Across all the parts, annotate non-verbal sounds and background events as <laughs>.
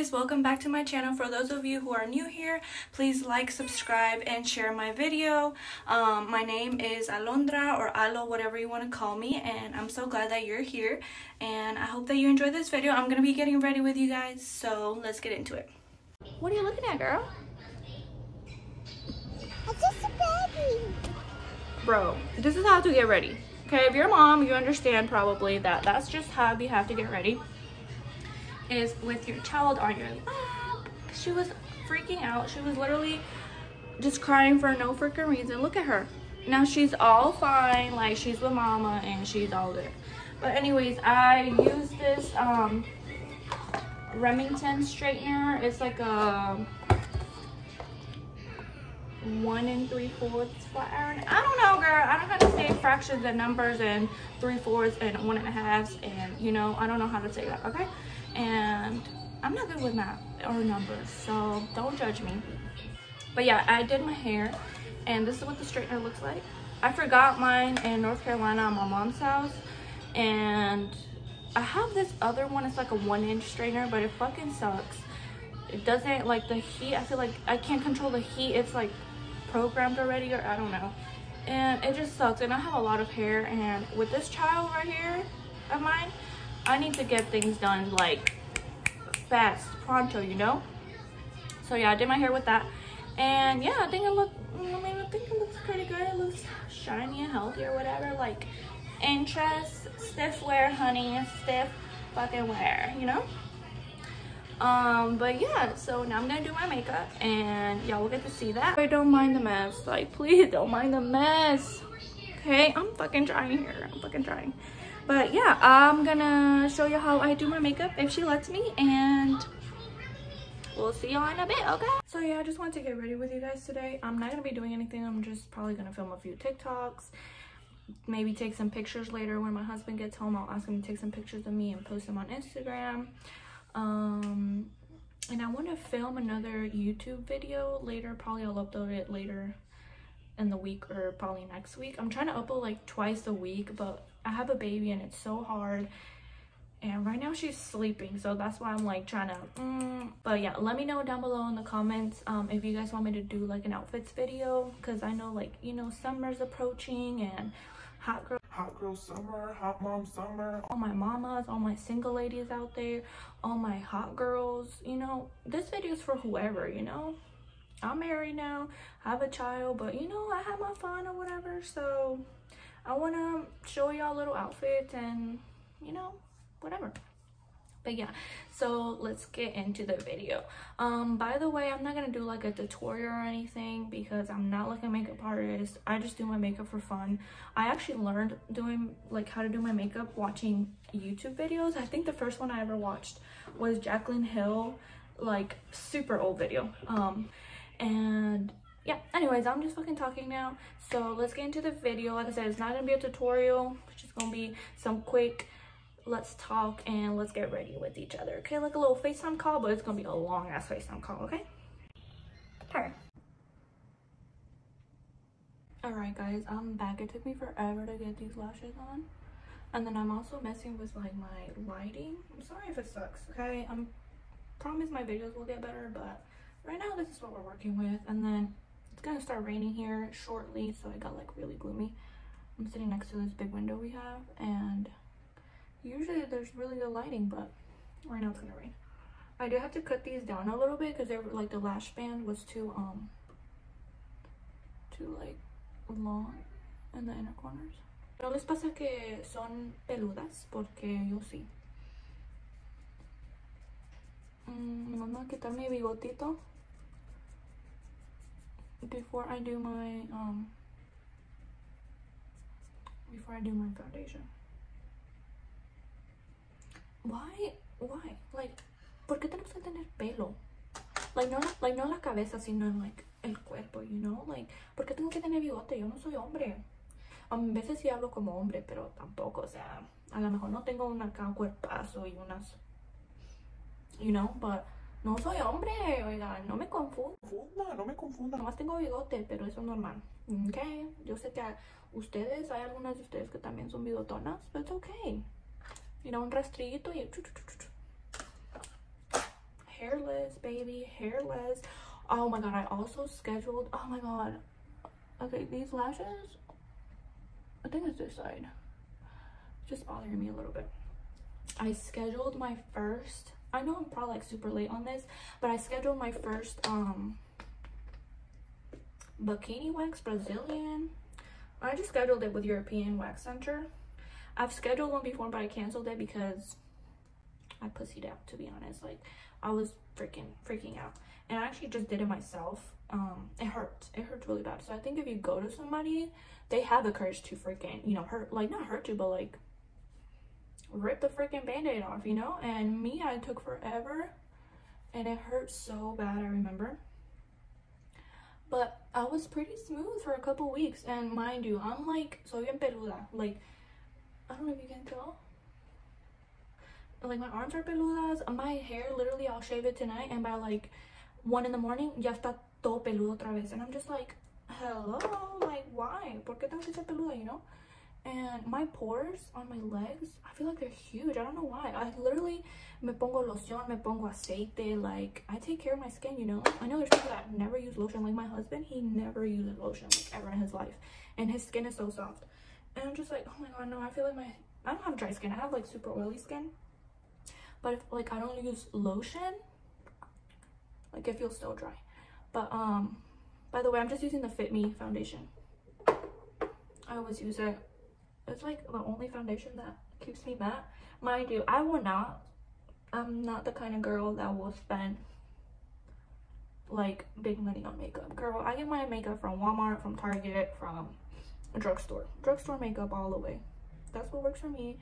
guys welcome back to my channel. For those of you who are new here please like subscribe and share my video. Um, my name is alondra or alo whatever you want to call me and i'm so glad that you're here and i hope that you enjoy this video. I'm gonna be getting ready with you guys so let's get into it. What are you looking at girl? It's just a baby. bro this is how to get ready. Okay if you're a mom you understand probably that that's just how you have to get ready is with your child on your lap she was freaking out she was literally just crying for no freaking reason look at her now she's all fine like she's with mama and she's all good but anyways i use this um remington straightener it's like a one and three fourths flat iron. I don't know, girl. I don't know how to say fractions and numbers and three fourths and one and a halves and you know, I don't know how to say that, okay? And I'm not good with math or numbers, so don't judge me. But yeah, I did my hair and this is what the straightener looks like. I forgot mine in North Carolina at my mom's house and I have this other one. It's like a one inch straightener, but it fucking sucks. It doesn't like the heat. I feel like I can't control the heat. It's like programmed already or I don't know. And it just sucks. And I have a lot of hair and with this child right here of mine, I need to get things done like fast, pronto, you know? So yeah, I did my hair with that. And yeah, I think it look I mean I think it looks pretty good. It looks shiny and healthy or whatever. Like interest, stiff wear, honey, stiff fucking wear, you know? um but yeah so now i'm gonna do my makeup and y'all will get to see that i don't mind the mess like <laughs> please don't mind the mess okay i'm fucking trying here i'm fucking trying but yeah i'm gonna show you how i do my makeup if she lets me and we'll see y'all in a bit okay? So yeah i just wanted to get ready with you guys today. I'm not gonna be doing anything. I'm just probably gonna film a few tiktoks maybe take some pictures later when my husband gets home. I'll ask him to take some pictures of me and post them on instagram. Um and i want to film another youtube video later. Probably i'll upload it later in the week or probably next week i'm trying to upload like twice a week but i have a baby and it's so hard and right now she's sleeping so that's why i'm like trying to mm. but yeah let me know down below in the comments um if you guys want me to do like an outfits video because i know like you know summer's approaching and hot girl Hot girl summer, hot mom summer. all my mamas, all my single ladies out there, all my hot girls, you know, this video is for whoever, you know. I'm married now, I have a child, but you know, I have my fun or whatever. So I want to show y'all little outfits and, you know, whatever. But yeah so let's get into the video. Um by the way i'm not gonna do like a tutorial or anything because i'm not like a makeup artist. I just do my makeup for fun. I actually learned doing like how to do my makeup watching youtube videos. I think the first one i ever watched was jaclyn hill like super old video. Um and yeah anyways i'm just fucking talking now. So let's get into the video. Like i said it's not gonna be a tutorial. It's just gonna be some quick let's talk and let's get ready with each other. Okay like a little facetime call but it's gonna be a long ass facetime call okay? Turn. all right guys um, i'm back it took me forever to get these lashes on. And then i'm also messing with like my lighting. I'm sorry if it sucks okay? I'm promise my videos will get better but right now this is what we're working with and then it's gonna start raining here shortly so i got like really gloomy. I'm sitting next to this big window we have and usually there's really good lighting but right now it's gonna rain. I do have to cut these down a little bit because they're like the lash band was too um too like long in the inner corners. No les pasa que son peludas porque yo sí vamos a quitar mi bigotito. Before i do my um before i do my foundation. Why why like por qué tenemos que tener pelo like no like no la cabeza sino like el cuerpo you know like por qué tengo que tener bigote yo no soy hombre. A veces sí hablo como hombre pero tampoco o sea a lo mejor no tengo un cuerpazo y unas you know but no soy hombre oiga no me confundo Confunda, no me confunda. Nomás tengo bigote, pero eso es normal. Ok, yo sé que ustedes, hay algunas de ustedes que también son bigotonas, pero it's okay. Know, un rastrillito y... hairless, baby, hairless. Oh my god, I also scheduled, oh my god. Okay, these lashes, I think it's this side. Just bothering me a little bit. I scheduled my first, I know I'm probably like super late on this, but I scheduled my first um bikini wax Brazilian. I just scheduled it with European Wax Center. I've scheduled one before, but I canceled it because I pussied out, to be honest. Like, I was freaking, freaking out. And I actually just did it myself. Um, it hurts. It hurts really bad. So I think if you go to somebody, they have the courage to freaking, you know, hurt, like, not hurt you, but like, rip the freaking band-aid off, you know? And me, I took forever. And it hurt so bad, I remember. But I was pretty smooth for a couple weeks and mind you I'm like soy bien peluda. Like I don't know if you can tell. Like my arms are peludas my hair literally I'll shave it tonight and by like one in the morning ya está todo peludo otra vez. And I'm just like hello? Like why? Por qué tengo que ser peluda? You know and my pores on my legs i feel like they're huge. I don't know why. I literally me pongo loción me pongo aceite like i take care of my skin you know? I know there's people that never use lotion. Like my husband he never uses lotion like ever in his life. And his skin is so soft. And i'm just like oh my god no i feel like my i don't have dry skin. I have like super oily skin. But if like i don't use lotion like it feels so dry. But um by the way i'm just using the fit me foundation. I always use it it's like the only foundation that keeps me matte. Mind you, I will not. I'm not the kind of girl that will spend like big money on makeup. Girl, I get my makeup from Walmart, from Target, from a drugstore. Drugstore makeup all the way. That's what works for me.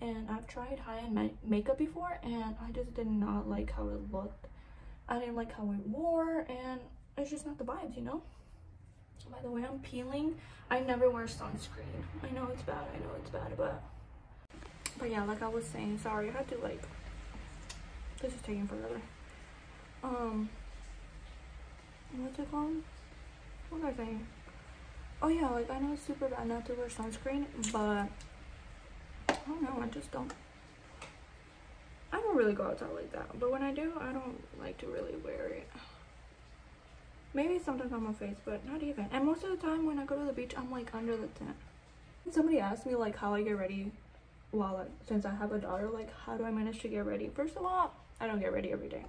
And I've tried high-end ma makeup before and I just did not like how it looked. I didn't like how it wore and it's just not the vibes, you know? By the way, I'm peeling. I never wear sunscreen. I know it's bad. I know it's bad, but but yeah, like I was saying, sorry, I had to like. This is taking forever. Um, what's it called? What was I saying? Oh yeah, like I know it's super bad not to wear sunscreen, but I don't know. I just don't. I don't really go outside like that, but when I do, I don't like to really wear it maybe sometimes on my face but not even. And most of the time when i go to the beach i'm like under the tent. Somebody asked me like how i get ready while I, since i have a daughter like how do i manage to get ready? First of all i don't get ready every day.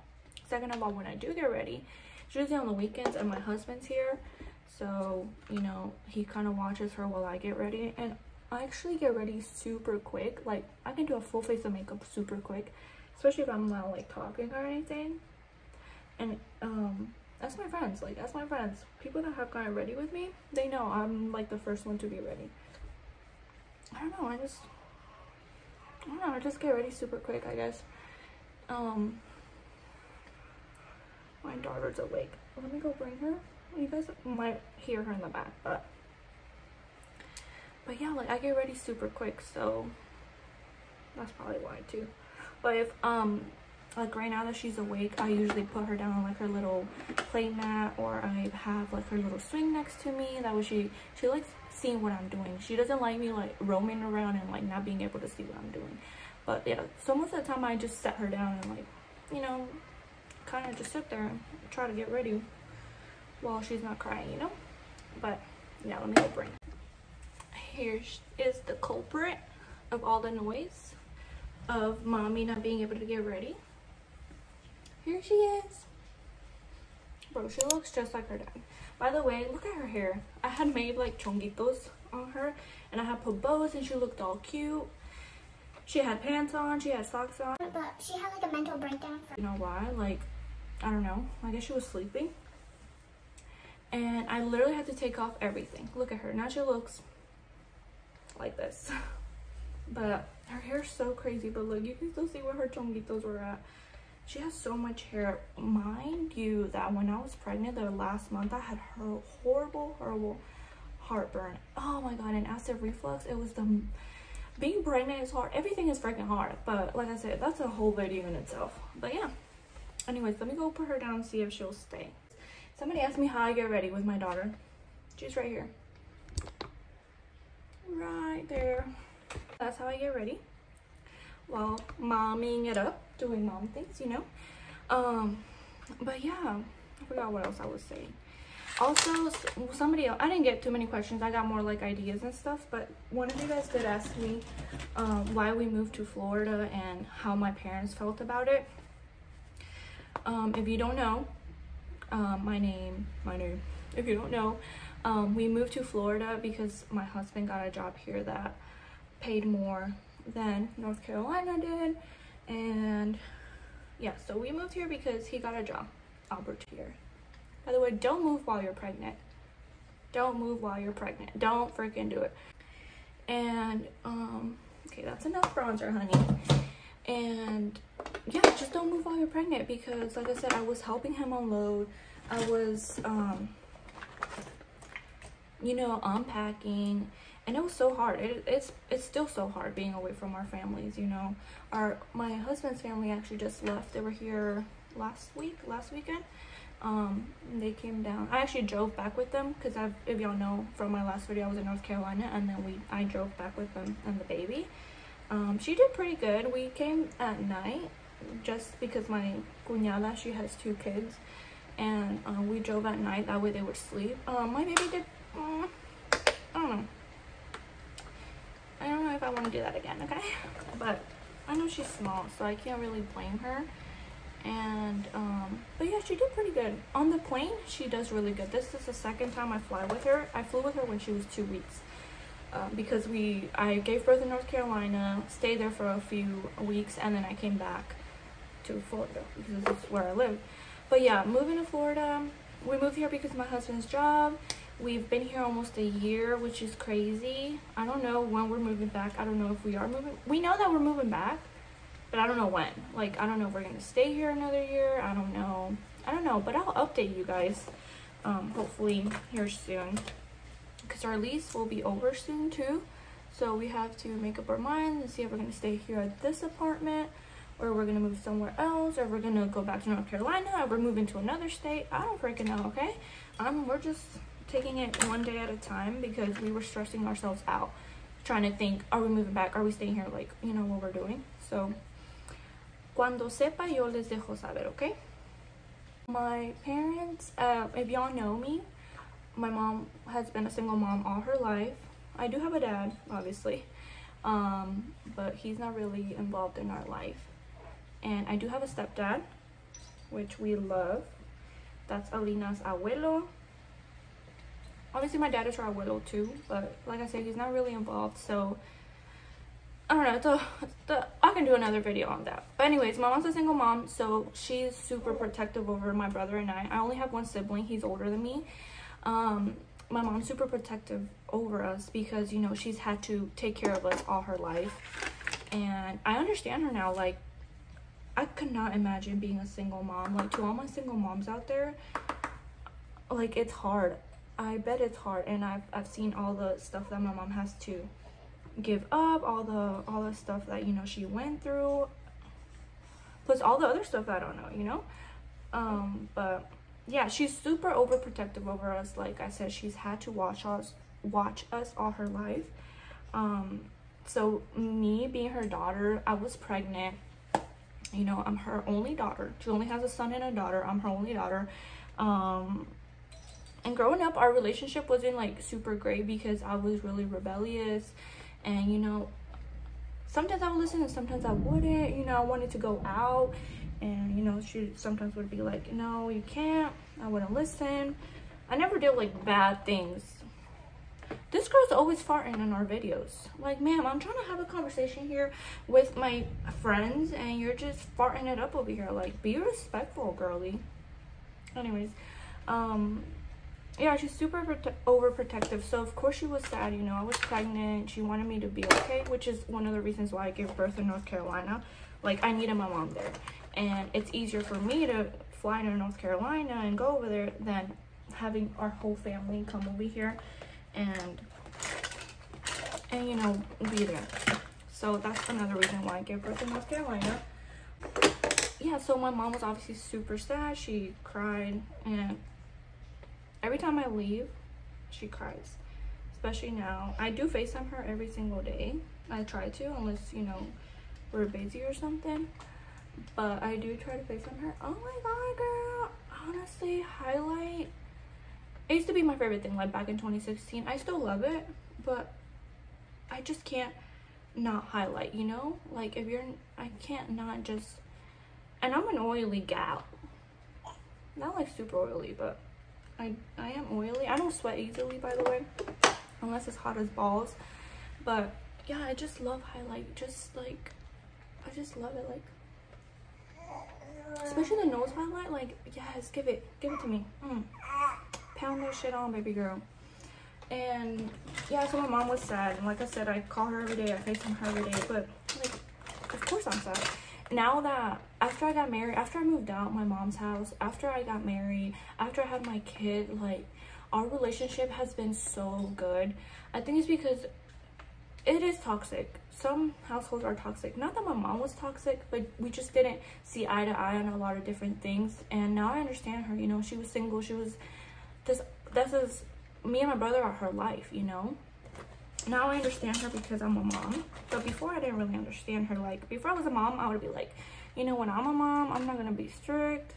Second of all when i do get ready it's usually on the weekends and my husband's here. So you know he kind of watches her while i get ready. And i actually get ready super quick. Like i can do a full face of makeup super quick especially if i'm not like talking or anything. And um that's my friends like that's my friends. People that have gotten ready with me they know i'm like the first one to be ready. I don't know i just i don't know i just get ready super quick i guess. Um my daughter's awake. Let me go bring her. You guys might hear her in the back but but yeah like i get ready super quick so that's probably why too. But if um like right now that she's awake i usually put her down on like her little play mat or i have like her little swing next to me. That way she she likes seeing what i'm doing. She doesn't like me like roaming around and like not being able to see what i'm doing. But yeah so most of the time i just set her down and like you know kind of just sit there and try to get ready while she's not crying you know? But yeah let me go bring here is the culprit of all the noise of mommy not being able to get ready here she is. Bro, she looks just like her dad. By the way, look at her hair. I had made like chonguitos on her and I had put bows and she looked all cute. She had pants on, she had socks on. But she had like a mental breakdown. You know why? Like, I don't know. I guess she was sleeping. And I literally had to take off everything. Look at her. Now she looks like this. <laughs> But her hair's so crazy. But look, you can still see where her chonguitos were at she has so much hair. Mind you that when i was pregnant the last month i had her horrible horrible heartburn. Oh my god and acid reflux it was the being pregnant is hard everything is freaking hard but like i said that's a whole video in itself. But yeah anyways let me go put her down and see if she'll stay. Somebody asked me how i get ready with my daughter. She's right here. Right there. That's how i get ready while momming it up doing mom things, you know. Um, but yeah, I forgot what else I was saying. Also, somebody else, I didn't get too many questions. I got more like ideas and stuff. But one of you guys did ask me um, why we moved to Florida and how my parents felt about it. Um, if you don't know, um, my name, my name, if you don't know, um, we moved to Florida because my husband got a job here that paid more than North Carolina did. And yeah, so we moved here because he got a job. Albert here. By the way, don't move while you're pregnant. Don't move while you're pregnant. Don't freaking do it. And um, okay, that's enough bronzer, honey. And yeah, just don't move while you're pregnant because, like I said, I was helping him unload. I was, um, you know, unpacking, and it was so hard. It, it's it's still so hard being away from our families. You know, our my husband's family actually just left. They were here last week, last weekend. Um, they came down. I actually drove back with them because I, if y'all know from my last video, I was in North Carolina, and then we I drove back with them and the baby. Um, she did pretty good. We came at night just because my cuñada she has two kids, and uh, we drove at night. That way they would sleep. Um, my baby did. Uh, I don't know. I don't know if I want to do that again. Okay, but I know she's small, so I can't really blame her. And um, but yeah, she did pretty good on the plane. She does really good. This is the second time I fly with her. I flew with her when she was two weeks. Uh, because we I gave birth in North Carolina, stayed there for a few weeks, and then I came back to Florida because this is where I live. But yeah, moving to Florida, we moved here because of my husband's job. We've been here almost a year, which is crazy. I don't know when we're moving back. I don't know if we are moving. We know that we're moving back, but I don't know when. Like I don't know if we're gonna stay here another year. I don't know. I don't know, but I'll update you guys. Um, hopefully here soon because our lease will be over soon too so we have to make up our minds and see if we're going to stay here at this apartment or we're going to move somewhere else or we're going to go back to north carolina or we're moving to another state i don't freaking know okay um we're just taking it one day at a time because we were stressing ourselves out trying to think are we moving back are we staying here like you know what we're doing so cuando sepa yo les dejo saber okay my parents uh, if y'all know me my mom has been a single mom all her life. I do have a dad, obviously, um, but he's not really involved in our life. And I do have a stepdad, which we love. That's Alina's abuelo. Obviously, my dad is her abuelo too, but like I said, he's not really involved, so I don't know. It's a, I can do another video on that. But anyways, my mom's a single mom, so she's super protective over my brother and I. I only have one sibling. He's older than me um my mom's super protective over us because you know she's had to take care of us all her life and i understand her now like i could not imagine being a single mom like to all my single moms out there like it's hard i bet it's hard and i've, I've seen all the stuff that my mom has to give up all the all the stuff that you know she went through plus all the other stuff i don't know you know um but yeah, she's super overprotective over us. Like I said, she's had to watch us watch us all her life. Um, so me being her daughter, I was pregnant. You know, I'm her only daughter. She only has a son and a daughter. I'm her only daughter. Um, and growing up, our relationship wasn't like super great because I was really rebellious, and you know, sometimes I would listen and sometimes I wouldn't. You know, I wanted to go out and you know she sometimes would be like no you can't. I wouldn't listen. I never did like bad things. This girl's always farting in our videos. Like ma'am i'm trying to have a conversation here with my friends and you're just farting it up over here. Like be respectful girly anyways um yeah she's super prote- overprotective so of course she was sad you know i was pregnant she wanted me to be okay which is one of the reasons why i gave birth in north carolina. Like i needed my mom there and it's easier for me to fly to North Carolina and go over there than having our whole family come over here and and you know be there. So that's another reason why I gave birth in North Carolina. Yeah so my mom was obviously super sad she cried and every time I leave she cries especially now I do FaceTime her every single day I try to unless you know we're busy or something but I do try to on her. Oh my god, girl. Honestly, highlight. It used to be my favorite thing, like back in 2016. I still love it, but I just can't not highlight, you know? Like if you're, I can't not just, and I'm an oily gal. Not like super oily, but I, I am oily. I don't sweat easily, by the way, unless it's hot as balls. But yeah, I just love highlight. Just like, I just love it. Like, especially the nose highlight. Like, yes, give it, give it to me. Mm. Pound that shit on, baby girl. And yeah, so my mom was sad. And like I said, I call her every day. I FaceTime her every day. But like, of course I'm sad. Now that after I got married, after I moved out my mom's house, after I got married, after I had my kid, like our relationship has been so good. I think it's because it is toxic. Some households are toxic. Not that my mom was toxic, but we just didn't see eye to eye on a lot of different things. And now I understand her. You know, she was single. She was this. This is me and my brother are her life. You know. Now I understand her because I'm a mom. But before I didn't really understand her. Like before I was a mom, I would be like, you know, when I'm a mom, I'm not gonna be strict.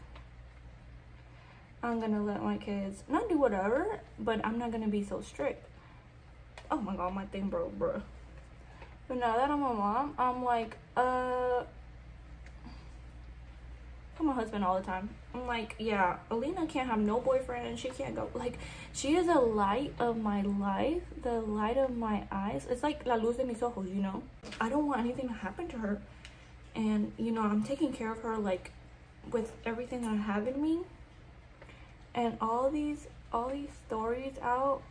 I'm gonna let my kids not do whatever, but I'm not gonna be so strict. Oh my god, my thing broke, bro. But now that I'm a mom, I'm like, uh, tell my husband all the time. I'm like, yeah, Alina can't have no boyfriend. And she can't go. Like, she is the light of my life, the light of my eyes. It's like la luz de mis ojos, you know? I don't want anything to happen to her. And, you know, I'm taking care of her, like, with everything that I have in me. And all these, all these stories out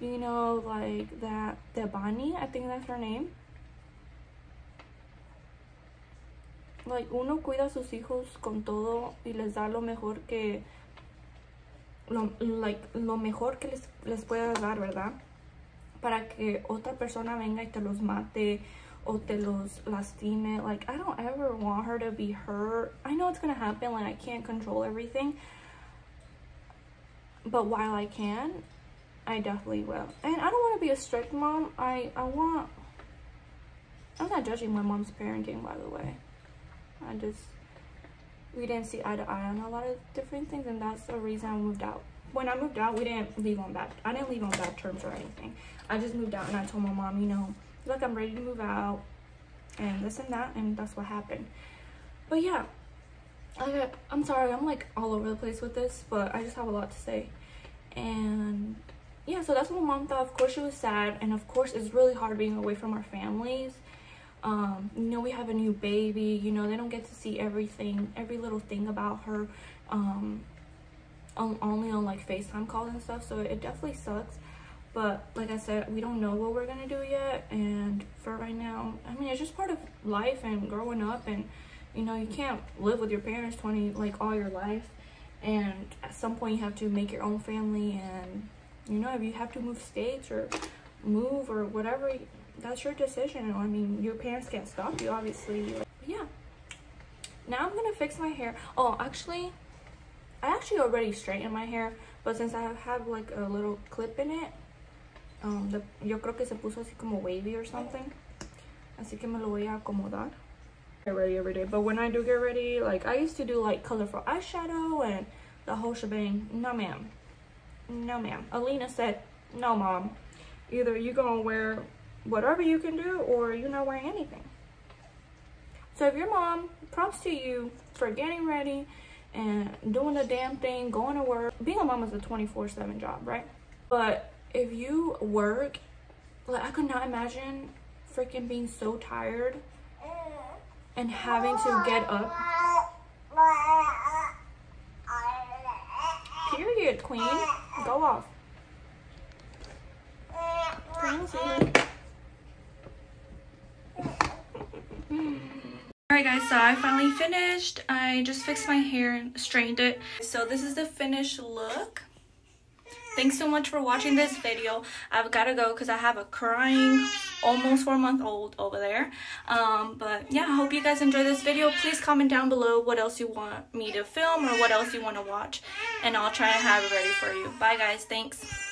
you know, like that Debanhi, I think that's her name. Uno cuida a sus hijos con todo y les da lo mejor que lo, mejor que les, les dar, ¿verdad? Para que otra persona venga y te los mate o te los lastime. Like, I don't ever want her to be hurt. I know it's gonna happen, like, I can't control everything. But while I can, I definitely will. And I don't want to be a strict mom. I, I want... I'm not judging my mom's parenting, by the way. I just... We didn't see eye to eye on a lot of different things, and that's the reason I moved out. When I moved out, we didn't leave on bad... I didn't leave on bad terms or anything. I just moved out, and I told my mom, you know, look, I'm ready to move out, and this and that, and that's what happened. But yeah, I, I'm sorry, I'm like all over the place with this, but I just have a lot to say. And yeah, so that's what my mom thought. Of course, she was sad, and of course, it's really hard being away from our families. Um, you know, we have a new baby. You know, they don't get to see everything, every little thing about her, um, on, only on like FaceTime calls and stuff. So it definitely sucks. But like I said, we don't know what we're gonna do yet. And for right now, I mean, it's just part of life and growing up. And you know, you can't live with your parents 20 like all your life. And at some point, you have to make your own family and you know if you have to move states or move or whatever that's your decision. I mean your parents can't stop you obviously. Yeah. Now i'm gonna fix my hair. Oh actually i actually already straightened my hair but since i have like a little clip in it um the, yo creo que se puso así como wavy or something. Así que me lo voy a acomodar. Get ready every day. But when i do get ready like i used to do like colorful eyeshadow and the whole shebang. No ma'am. No ma'am. Alina said, no mom. Either you gonna wear whatever you can do or you're not wearing anything. So if your mom, props to you for getting ready and doing the damn thing, going to work. Being a mom is a 24-7 job, right? But if you work, like I could not imagine freaking being so tired and having to get up. Period, queen. Go off. Alright guys, so I finally finished. I just fixed my hair and straightened it. So this is the finished look. Thanks so much for watching this video. I've got to go because I have a crying almost four month old over there. Um, but yeah, I hope you guys enjoyed this video. Please comment down below what else you want me to film or what else you want to watch. And I'll try to have it ready for you. Bye guys. Thanks.